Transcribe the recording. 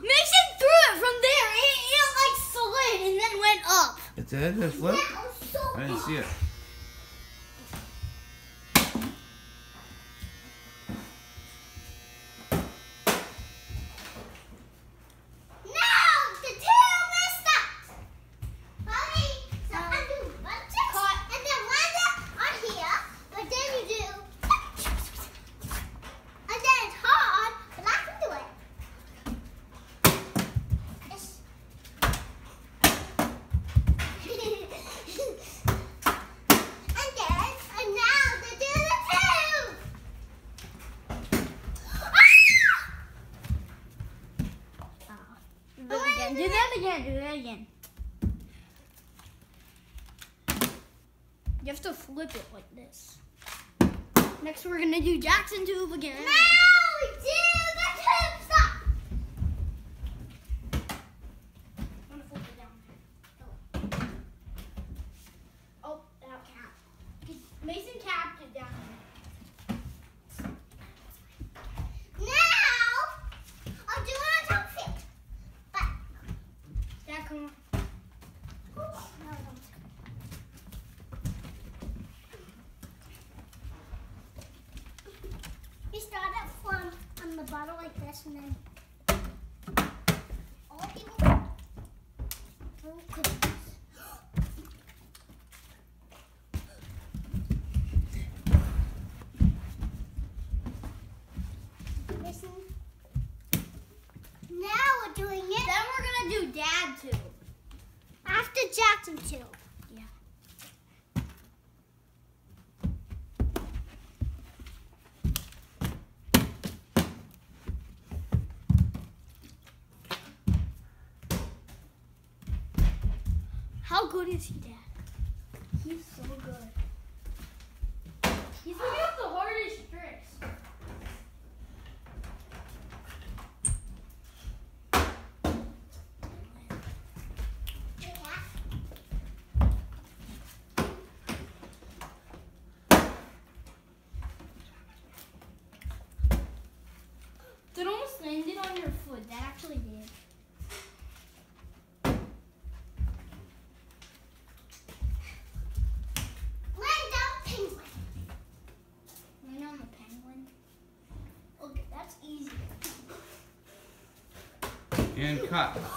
Mason threw it from there. It, it like slid and then went up. It did? It flipped? That was so I didn't see it. No, the two missed us. Mommy, so I do one six, and then one on here, but then you do, and then it's hard, but I can do it. Yes. and then, and now they do the two. Ah! Do that again. Do that again. Do that again. You have to flip it like this. Next, we're gonna do Jackson tube again. Now do the tube stop. I'm gonna flip it down there. Oh, that'll count. Mason capped it down there. Now, I'll do it on top fit. But, Dad, come on. No, don't. You start it from bottom like this and then all people oh goodness. Listen. Now we're doing it. Then we're gonna do dad too. After Jackson too. Yeah. How good is he, Dad? He's so good. And cut.